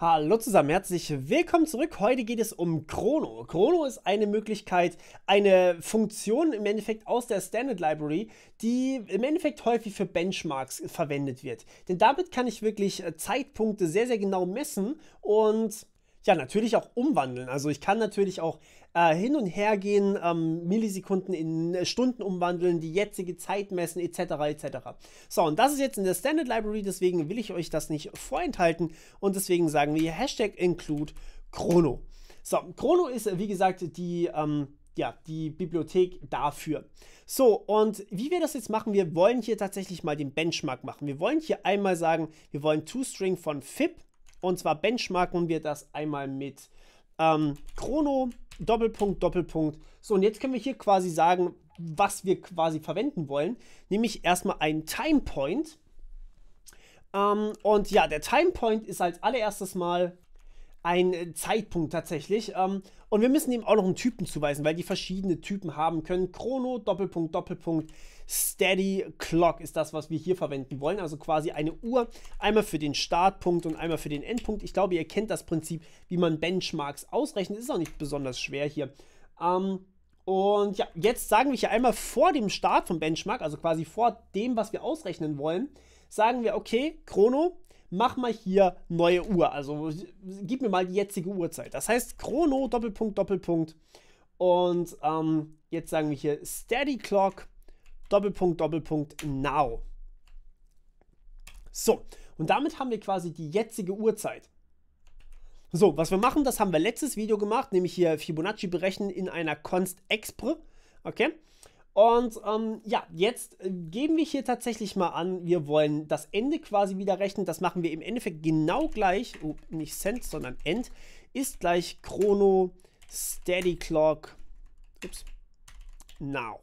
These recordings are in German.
Hallo zusammen, herzlich willkommen zurück. Heute geht es um Chrono. Chrono ist eine Möglichkeit, eine Funktion im Endeffekt aus der Standard Library, die im Endeffekt häufig für Benchmarks verwendet wird. Denn damit kann ich wirklich äh, Zeitpunkte sehr, sehr genau messen und ja, natürlich auch umwandeln. Also ich kann natürlich auch äh, hin und her gehen, ähm, Millisekunden in äh, Stunden umwandeln, die jetzige Zeit messen, etc. etc. So, und das ist jetzt in der Standard Library, deswegen will ich euch das nicht vorenthalten und deswegen sagen wir Hashtag include Chrono. So, Chrono ist, wie gesagt, die, ähm, ja, die Bibliothek dafür. So, und wie wir das jetzt machen, wir wollen hier tatsächlich mal den Benchmark machen. Wir wollen hier einmal sagen, wir wollen ToString von FIP und zwar benchmarken wir das einmal mit ähm, Chrono, Doppelpunkt, Doppelpunkt. So, und jetzt können wir hier quasi sagen, was wir quasi verwenden wollen. Nämlich erstmal einen Timepoint. Ähm, und ja, der Timepoint ist als allererstes mal ein Zeitpunkt tatsächlich. Ähm, und wir müssen ihm auch noch einen Typen zuweisen, weil die verschiedene Typen haben können. Chrono, Doppelpunkt, Doppelpunkt, Steady Clock ist das, was wir hier verwenden wollen. Also quasi eine Uhr, einmal für den Startpunkt und einmal für den Endpunkt. Ich glaube, ihr kennt das Prinzip, wie man Benchmarks ausrechnet. Ist auch nicht besonders schwer hier. Ähm, und ja, jetzt sagen wir hier einmal vor dem Start vom Benchmark, also quasi vor dem, was wir ausrechnen wollen, sagen wir, okay, Chrono, mach mal hier neue Uhr. Also gib mir mal die jetzige Uhrzeit. Das heißt Chrono, Doppelpunkt, Doppelpunkt. Und ähm, jetzt sagen wir hier Steady Clock, Doppelpunkt, Doppelpunkt, Now. So, und damit haben wir quasi die jetzige Uhrzeit. So, was wir machen, das haben wir letztes Video gemacht, nämlich hier Fibonacci berechnen in einer Const Expre. Okay? Und ähm, ja, jetzt äh, geben wir hier tatsächlich mal an, wir wollen das Ende quasi wieder rechnen. Das machen wir im Endeffekt genau gleich, oh, nicht Cent, sondern End, ist gleich Chrono Steady Clock, ups, Now.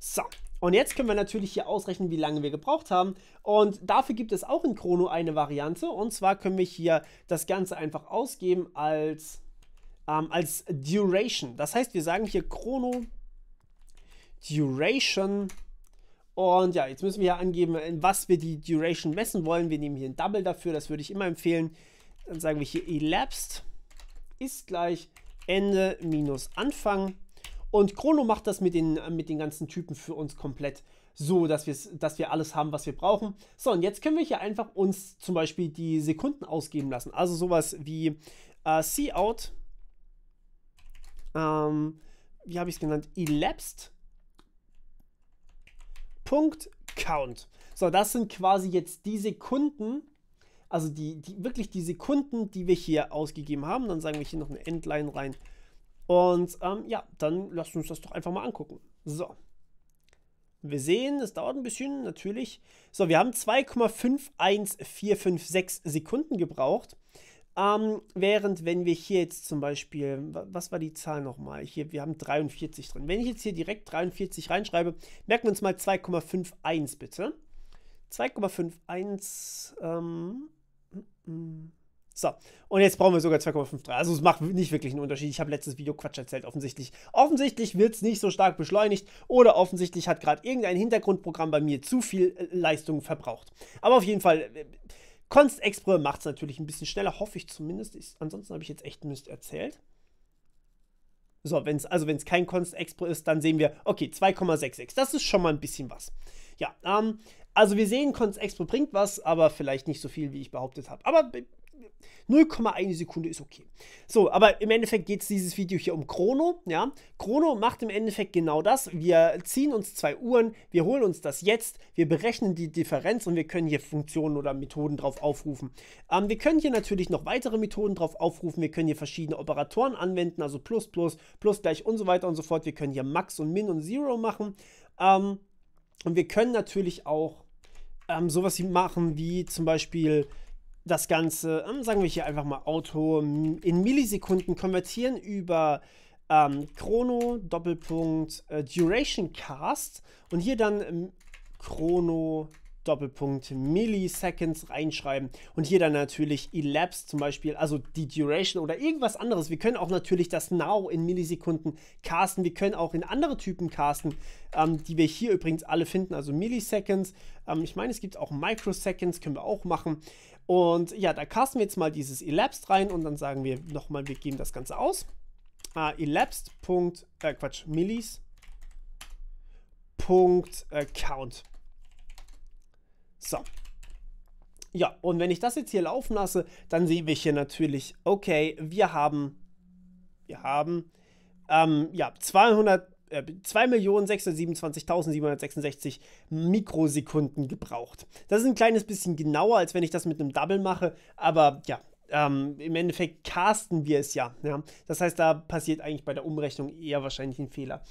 So, und jetzt können wir natürlich hier ausrechnen, wie lange wir gebraucht haben. Und dafür gibt es auch in Chrono eine Variante. Und zwar können wir hier das Ganze einfach ausgeben als, ähm, als Duration. Das heißt, wir sagen hier Chrono Duration. Und ja, jetzt müssen wir hier angeben, in was wir die Duration messen wollen. Wir nehmen hier ein Double dafür, das würde ich immer empfehlen. Dann sagen wir hier elapsed ist gleich Ende minus Anfang. Und Chrono macht das mit den, mit den ganzen Typen für uns komplett so, dass, dass wir alles haben, was wir brauchen. So, und jetzt können wir hier einfach uns zum Beispiel die Sekunden ausgeben lassen. Also sowas wie äh, Cout, ähm, wie habe ich es genannt, elapsed, Punkt, Count. So, das sind quasi jetzt die Sekunden, also die, die, wirklich die Sekunden, die wir hier ausgegeben haben. Dann sagen wir hier noch eine Endline rein. Und ähm, ja, dann lasst uns das doch einfach mal angucken. So. Wir sehen, es dauert ein bisschen, natürlich. So, wir haben 2,51456 Sekunden gebraucht. Ähm, während, wenn wir hier jetzt zum Beispiel, was war die Zahl nochmal? Hier, wir haben 43 drin. Wenn ich jetzt hier direkt 43 reinschreibe, merken wir uns mal 2,51 bitte. 2,51, ähm, mm, mm. So, und jetzt brauchen wir sogar 2,53. Also es macht nicht wirklich einen Unterschied. Ich habe letztes Video Quatsch erzählt, offensichtlich. Offensichtlich wird es nicht so stark beschleunigt oder offensichtlich hat gerade irgendein Hintergrundprogramm bei mir zu viel äh, Leistung verbraucht. Aber auf jeden Fall, Const Expre macht es natürlich ein bisschen schneller, hoffe ich zumindest. Ich, ansonsten habe ich jetzt echt Mist erzählt. So, wenn's, also wenn es kein Const Expre ist, dann sehen wir, okay, 2,66. Das ist schon mal ein bisschen was. Ja, ähm, also wir sehen, Const Expre bringt was, aber vielleicht nicht so viel, wie ich behauptet habe. Aber 0,1 Sekunde ist okay. So, aber im Endeffekt geht es dieses Video hier um Chrono. Ja? Chrono macht im Endeffekt genau das. Wir ziehen uns zwei Uhren, wir holen uns das jetzt, wir berechnen die Differenz und wir können hier Funktionen oder Methoden drauf aufrufen. Ähm, wir können hier natürlich noch weitere Methoden drauf aufrufen. Wir können hier verschiedene Operatoren anwenden, also plus, plus, plus gleich und so weiter und so fort. Wir können hier Max und Min und Zero machen. Ähm, und wir können natürlich auch ähm, sowas machen wie zum Beispiel das Ganze, ähm, sagen wir hier einfach mal Auto, in Millisekunden konvertieren über ähm, Chrono, Doppelpunkt, äh, Duration Cast und hier dann ähm, Chrono, Doppelpunkt Milliseconds reinschreiben und hier dann natürlich Elapsed zum Beispiel, also die Duration oder irgendwas anderes. Wir können auch natürlich das Now in Millisekunden casten. Wir können auch in andere Typen casten, ähm, die wir hier übrigens alle finden, also Milliseconds. Ähm, ich meine, es gibt auch Microseconds, können wir auch machen. Und ja, da casten wir jetzt mal dieses elapsed rein und dann sagen wir nochmal, wir geben das Ganze aus. Uh, elapsed. Äh, Quatsch, Millis. Punkt, äh, Count. So. Ja, und wenn ich das jetzt hier laufen lasse, dann sehen wir hier natürlich, okay, wir haben, wir haben, ähm, ja, 200 äh, 2.627.766 Mikrosekunden gebraucht. Das ist ein kleines bisschen genauer, als wenn ich das mit einem Double mache, aber ja, ähm, im Endeffekt casten wir es ja, ja. Das heißt, da passiert eigentlich bei der Umrechnung eher wahrscheinlich ein Fehler.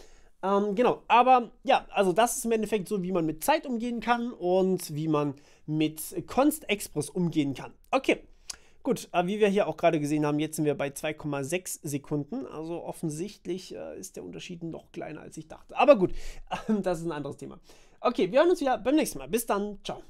Ähm, genau, aber ja, also das ist im Endeffekt so, wie man mit Zeit umgehen kann und wie man mit Const Express umgehen kann. Okay, Gut, äh, wie wir hier auch gerade gesehen haben, jetzt sind wir bei 2,6 Sekunden. Also offensichtlich äh, ist der Unterschied noch kleiner, als ich dachte. Aber gut, das ist ein anderes Thema. Okay, wir hören uns wieder beim nächsten Mal. Bis dann. Ciao.